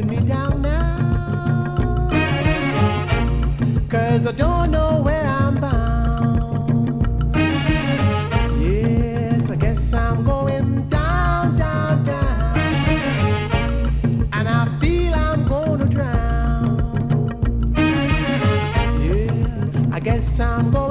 letting me down now. Cause I don't know where I'm bound. Yes, I guess I'm going down, down, down. And I feel I'm gonna drown. Yeah, I guess I'm going.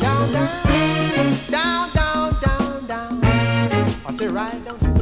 down, down, down, down, down, down. I say right down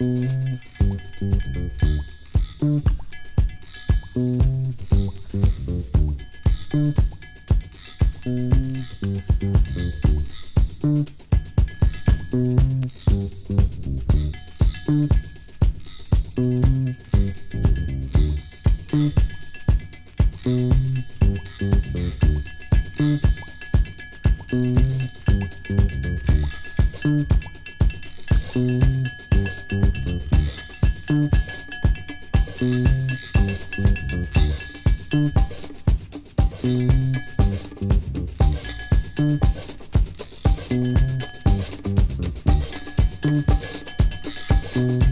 Música Thank you.